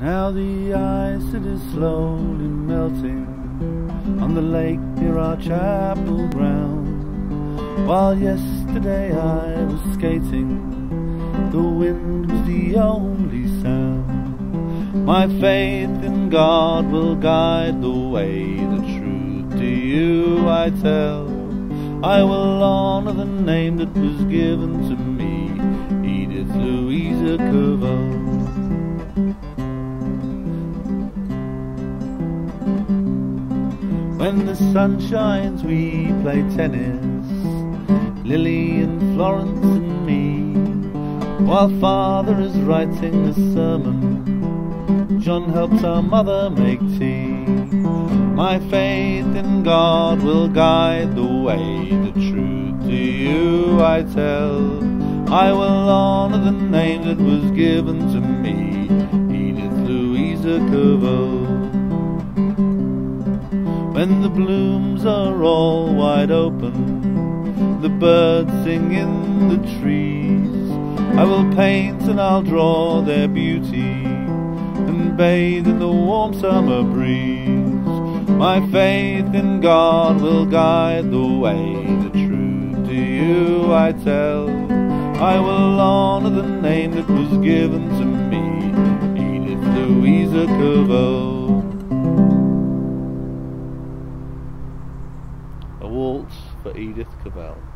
Now the ice it is slowly melting on the lake near our chapel ground. While yesterday I was skating, the wind was the only sound. My faith in God will guide the way, the truth to you I tell. I will honor the name that was given to me, When the sun shines, we play tennis, Lily and Florence and me. While father is writing a sermon, John helps our mother make tea. My faith in God will guide the way, the truth to you I tell. I will honor the name that was given to me, Edith Louisa Cavell. When the blooms are all wide open, the birds sing in the trees. I will paint and I'll draw their beauty and bathe in the warm summer breeze. My faith in God will guide the way, the truth to you I tell. I will honor the name that was given to me, Edith Louisa Cavell. For Edith Cavell.